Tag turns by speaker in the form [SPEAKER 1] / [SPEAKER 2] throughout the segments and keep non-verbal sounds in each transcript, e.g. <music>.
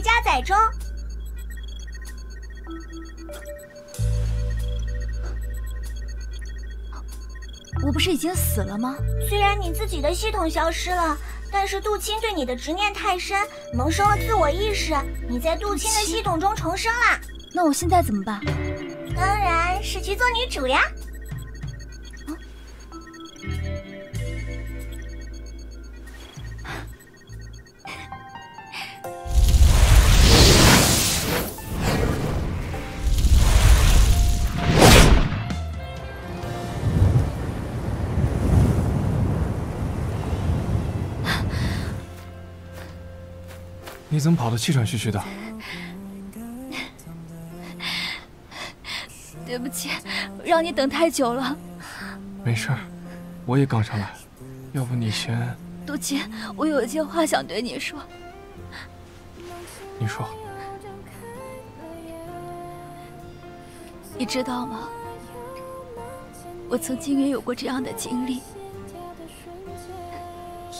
[SPEAKER 1] 加载中。
[SPEAKER 2] 我不是已经死了吗？
[SPEAKER 1] 虽然你自己的系统消失了，但是杜青对你的执念太深，萌生了自我意识，你在杜青的系统中重生了。
[SPEAKER 2] 那我现在怎么办？
[SPEAKER 1] 当然是去做女主呀。
[SPEAKER 3] 你怎么跑得气喘吁吁的？
[SPEAKER 2] 对不起，让你等太久了。
[SPEAKER 3] 没事儿，我也刚上来。要不你先……
[SPEAKER 2] 杜琪，我有一些话想对你说。
[SPEAKER 3] 你说。
[SPEAKER 2] 你知道吗？我曾经也有过这样的经历，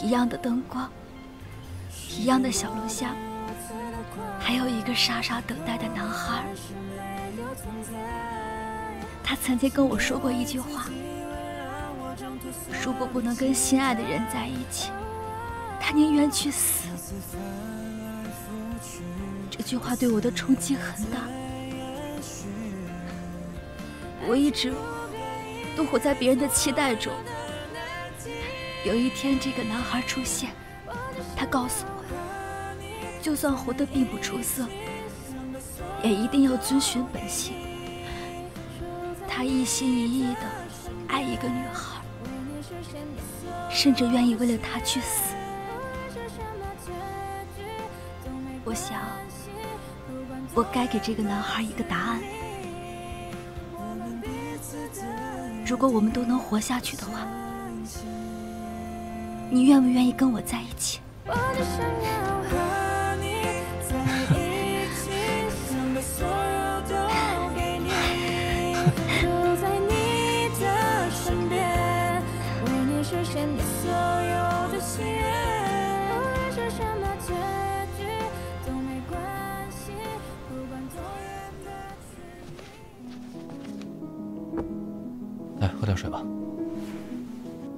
[SPEAKER 2] 一样的灯光，一样的小楼下。还有一个傻傻等待的男孩，他曾经跟我说过一句话：如果不能跟心爱的人在一起，他宁愿去死。这句话对我的冲击很大，我一直都活在别人的期待中。有一天，这个男孩出现，他告诉我。就算活得并不出色，也一定要遵循本性。他一心一意的爱一个女孩，甚至愿意为了她去死。我想，我该给这个男孩一个答案。如果我们都能活下去的话，你愿不愿意跟我在一起？
[SPEAKER 4] 喝点水吧。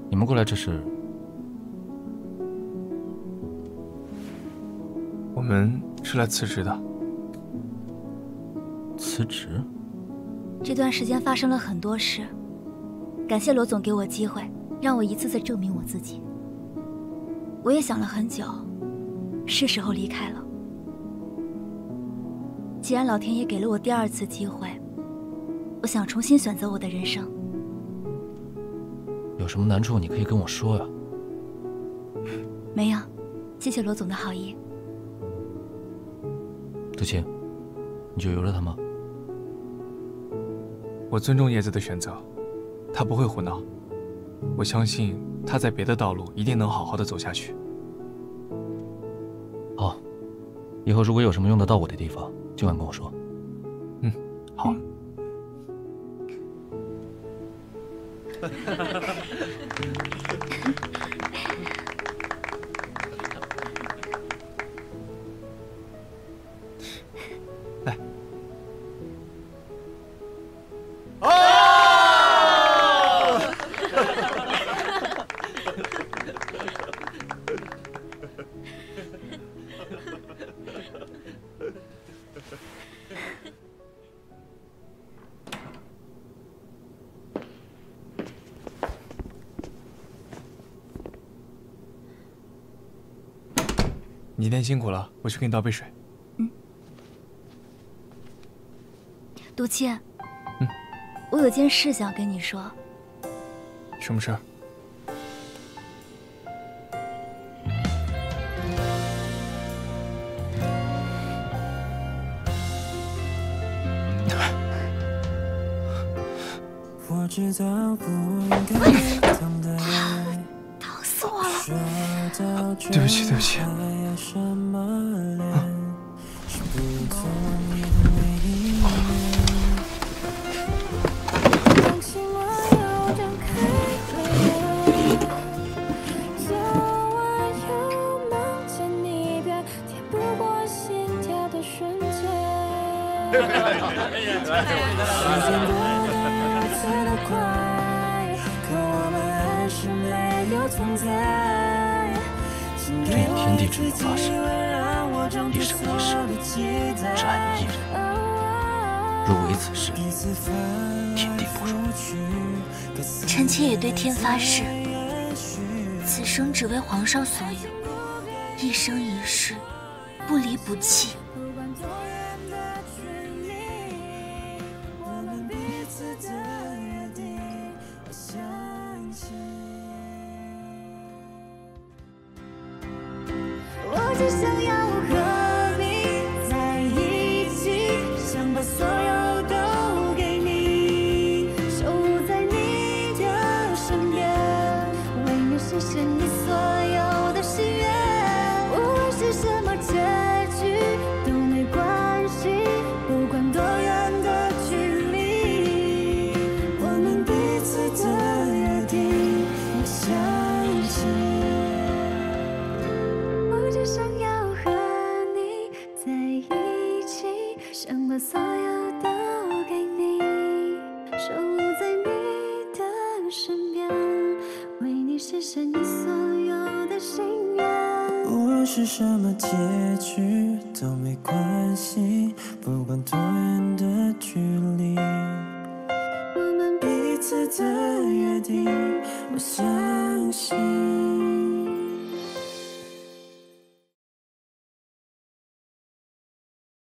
[SPEAKER 4] 你们过来这是？
[SPEAKER 3] 我们是来辞职的。
[SPEAKER 4] 辞职？
[SPEAKER 2] 这段时间发生了很多事，感谢罗总给我机会，让我一次次证明我自己。我也想了很久，是时候离开了。既然老天爷给了我第二次机会，我想重新选择我的人生。
[SPEAKER 4] 有什么难处，你可以跟我说呀。
[SPEAKER 2] 没有，谢谢罗总的好意。
[SPEAKER 4] 杜晴，你就由着他吗？
[SPEAKER 3] 我尊重叶子的选择，他不会胡闹。我相信他在别的道路一定能好好的走下去。
[SPEAKER 4] 好，以后如果有什么用得到我的地方，尽管跟我说。
[SPEAKER 3] 嗯，好。<laughs> 你今天辛苦了，我去给你倒杯水。
[SPEAKER 2] 嗯。杜倩。
[SPEAKER 3] 嗯。
[SPEAKER 2] 我有件事想跟你说。
[SPEAKER 3] 什么事？<laughs> <laughs>
[SPEAKER 2] 疼死我了！
[SPEAKER 3] 对不起，对不起。
[SPEAKER 4] 时间如此的快这以天地之名发誓，一生一世只爱你一人。若违此誓，天地不容。
[SPEAKER 1] 臣妾也对天发誓，此生只为皇上所有，一生一世不离不弃。
[SPEAKER 5] 只想要是什么结局都没关系，不管多远的距离。